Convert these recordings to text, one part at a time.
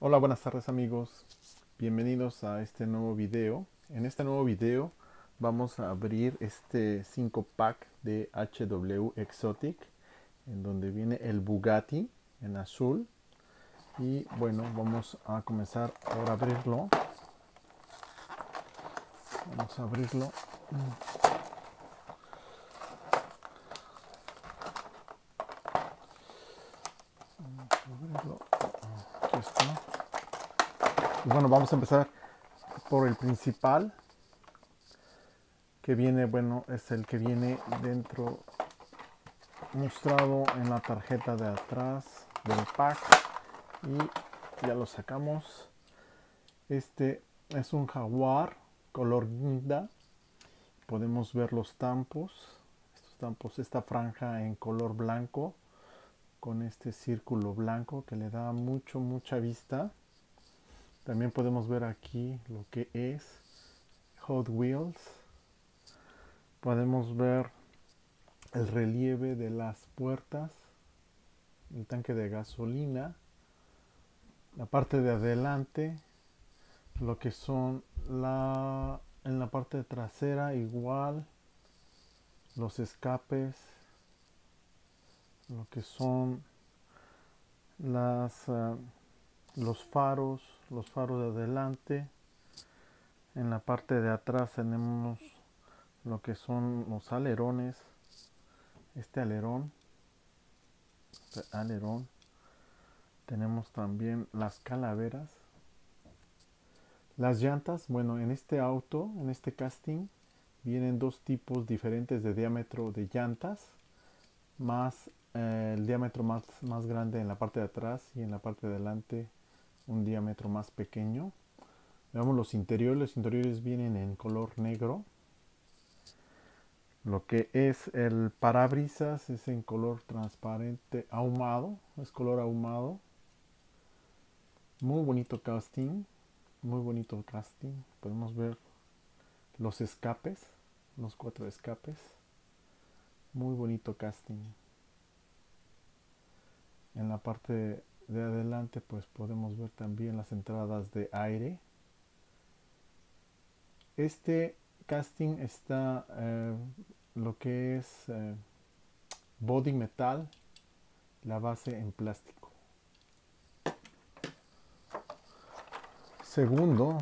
Hola, buenas tardes amigos. Bienvenidos a este nuevo video. En este nuevo video vamos a abrir este 5 pack de HW Exotic en donde viene el Bugatti en azul y bueno vamos a comenzar ahora a abrirlo vamos a abrirlo Aquí está. Y bueno, vamos a empezar por el principal, que viene, bueno, es el que viene dentro, mostrado en la tarjeta de atrás del pack. Y ya lo sacamos. Este es un jaguar color guinda. Podemos ver los tampos. Estos tampos, esta franja en color blanco con este círculo blanco que le da mucho mucha vista también podemos ver aquí lo que es Hot Wheels. Podemos ver el relieve de las puertas el tanque de gasolina la parte de adelante lo que son la en la parte trasera igual los escapes lo que son las uh, los faros los faros de adelante. En la parte de atrás tenemos lo que son los alerones este alerón este alerón. Tenemos también las calaveras. Las llantas bueno en este auto en este casting vienen dos tipos diferentes de diámetro de llantas. Más eh, el diámetro más, más grande en la parte de atrás y en la parte de adelante un diámetro más pequeño. Veamos los interiores. Los interiores vienen en color negro. Lo que es el parabrisas es en color transparente ahumado. Es color ahumado. Muy bonito casting. Muy bonito casting. Podemos ver los escapes. Los cuatro escapes. Muy bonito casting en la parte de adelante pues podemos ver también las entradas de aire. Este casting está eh, lo que es eh, body metal la base en plástico. Segundo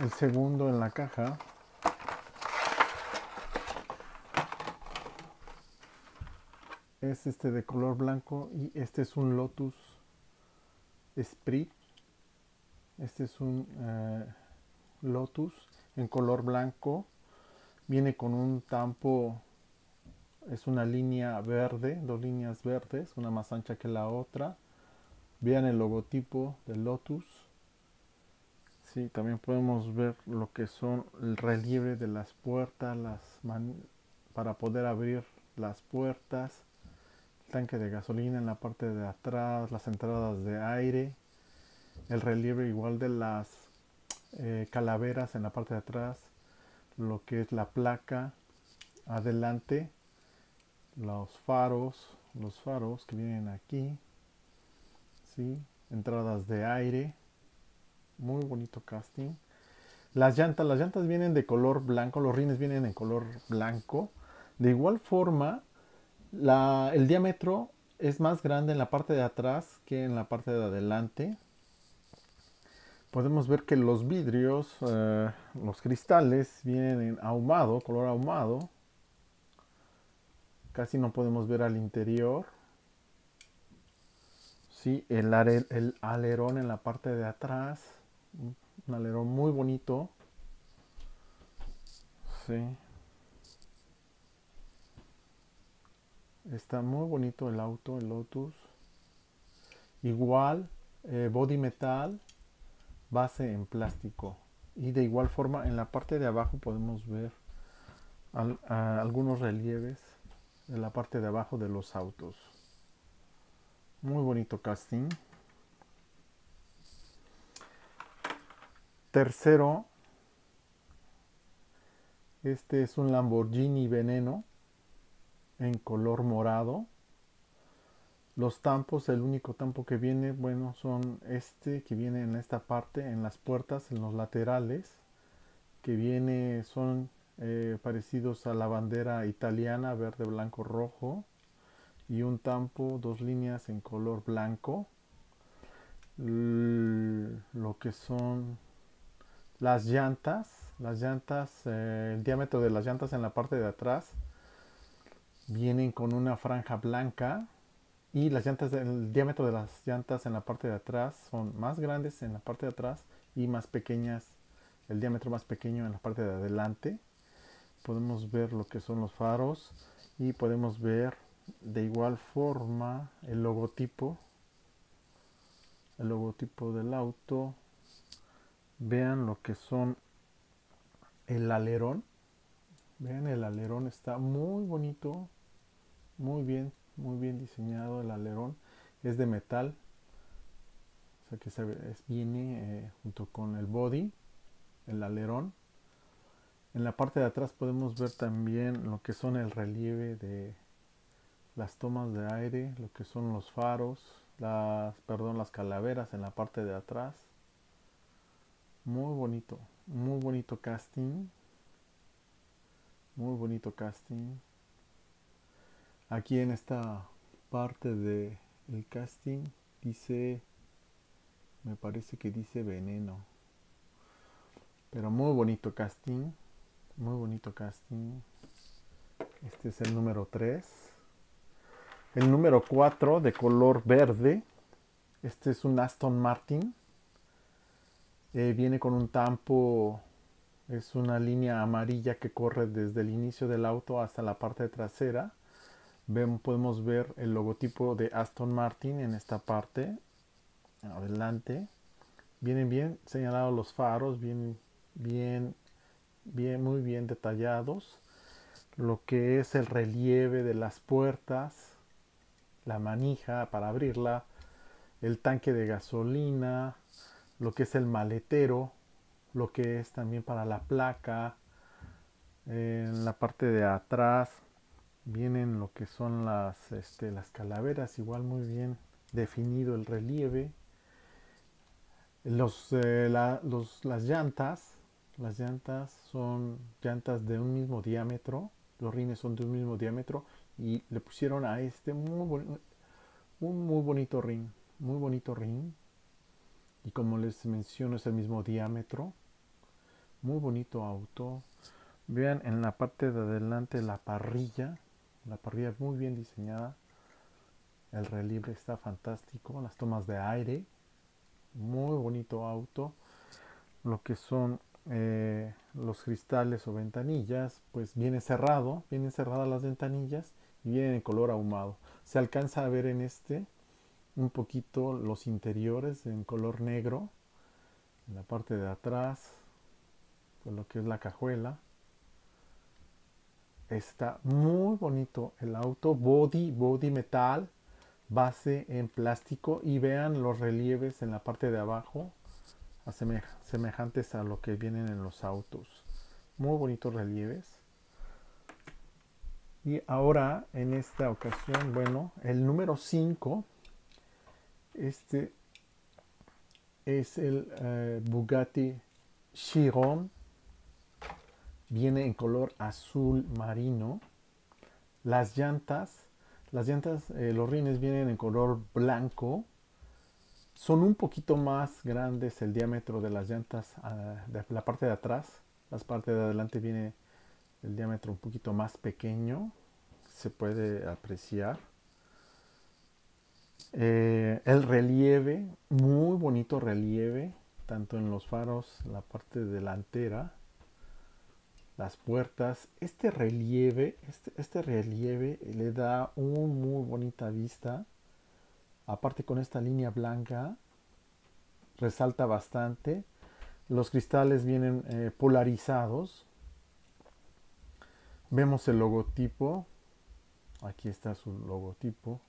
el segundo en la caja. Es este de color blanco y este es un Lotus Sprint. Este es un eh, Lotus en color blanco. Viene con un tampo, es una línea verde, dos líneas verdes, una más ancha que la otra. Vean el logotipo del Lotus. Sí, también podemos ver lo que son el relieve de las puertas, las para poder abrir las puertas tanque de gasolina en la parte de atrás, las entradas de aire, el relieve igual de las eh, calaveras en la parte de atrás, lo que es la placa adelante, los faros, los faros que vienen aquí, ¿sí? entradas de aire, muy bonito casting. Las llantas, las llantas vienen de color blanco, los rines vienen en color blanco. De igual forma, el diámetro es más grande en la parte de atrás que en la parte de adelante. Podemos ver que los vidrios, eh, los cristales vienen en ahumado, color ahumado. Casi no podemos ver al interior. Sí, el, el alerón en la parte de atrás. Un alerón muy bonito. Sí. Está muy bonito el auto, el Lotus. Igual, eh, body metal, base en plástico. Y de igual forma en la parte de abajo podemos ver algunos relieves de la parte de abajo de los autos. Muy bonito casting. Tercero, este es un Lamborghini Veneno en color morado. Los tampos, el único tampo que viene, bueno, son este que viene en esta parte, en las puertas, en los laterales, que viene, son eh, parecidos a la bandera italiana, verde, blanco, rojo, y un tampo, dos líneas en color blanco. lo que son las llantas, las llantas, eh, el diámetro de las llantas en la parte de atrás vienen con una franja blanca y las llantas, el diámetro de las llantas en la parte de atrás son más grandes en la parte de atrás y más pequeñas, el diámetro más pequeño en la parte de adelante. Podemos ver lo que son los faros y podemos ver de igual forma el logotipo, el logotipo del auto. Vean lo que son el alerón. Vean el alerón está muy bonito, muy bien, muy bien diseñado el alerón. Es de metal. O sea que se viene eh, junto con el body, el alerón. En la parte de atrás podemos ver también lo que son el relieve de las tomas de aire, lo que son los faros, las, perdón, las calaveras en la parte de atrás. Muy bonito, muy bonito casting. Muy bonito casting. Aquí en esta parte de el casting dice, me parece que dice veneno. Pero muy bonito casting, muy bonito casting. Este es el número 3. El número 4 de color verde. Este es un Aston Martin. Eh, viene con un tampo, es una línea amarilla que corre desde el inicio del auto hasta la parte trasera podemos ver el logotipo de Aston Martin en esta parte. Adelante. Vienen bien señalados los faros, bien, bien, bien, muy bien detallados. Lo que es el relieve de las puertas, la manija para abrirla, el tanque de gasolina, lo que es el maletero, lo que es también para la placa, en la parte de atrás vienen lo que son las, este, las calaveras, igual muy bien definido el relieve. Los, eh, las llantas, las llantas son llantas de un mismo diámetro, los rines son de un mismo diámetro y le pusieron a este muy un muy bonito rin, muy bonito rin. Y como les menciono es el mismo diámetro, muy bonito auto. Vean en la parte de adelante la parrilla, la parrilla muy bien diseñada. El relieve está fantástico. Las tomas de aire. Muy bonito auto. Lo que son eh, los cristales o ventanillas. Pues viene cerrado. Vienen cerradas las ventanillas. Y vienen en color ahumado. Se alcanza a ver en este un poquito los interiores en color negro. En la parte de atrás. Pues lo que es la cajuela Está muy bonito el auto, body, body metal, base en plástico y vean los relieves en la parte de abajo semejantes a lo que vienen en los autos. Muy bonitos relieves. Y ahora en esta ocasión, bueno, el número 5, este es el eh, Bugatti Chiron viene en color azul marino. Las llantas, las llantas, eh, los rines vienen en color blanco. Son un poquito más grandes el diámetro de las llantas ah, de la parte de atrás. Las partes de adelante viene el diámetro un poquito más pequeño. Se puede apreciar. Eh, el relieve, muy bonito relieve, tanto en los faros, la parte delantera, las puertas. Este relieve, este, este, relieve le da un muy bonita vista. Aparte con esta línea blanca, resalta bastante. Los cristales vienen eh, polarizados. Vemos el logotipo. Aquí está su logotipo.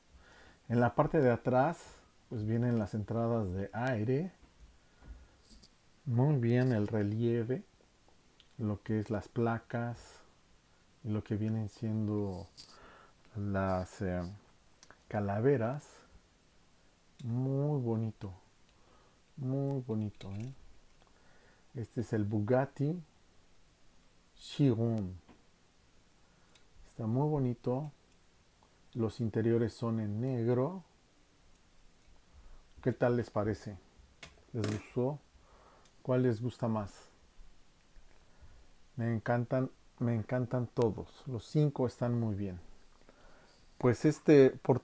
En la parte de atrás, pues vienen las entradas de aire. Muy bien el relieve lo que es las placas y lo que vienen siendo las, eh, calaveras. Muy bonito. Muy bonito. ¿eh? Este es el Bugatti Chiron. Está muy bonito. Los interiores son en negro. ¿Qué tal les parece? ¿Les gustó? ¿Cuál les gusta más? Me encantan, me encantan todos. Los cinco están muy bien. Pues este, por,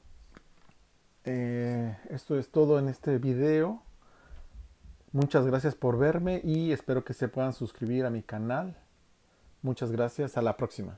eh, esto es todo en este video. Muchas gracias por verme y espero que se puedan suscribir a mi canal. Muchas gracias. A la próxima.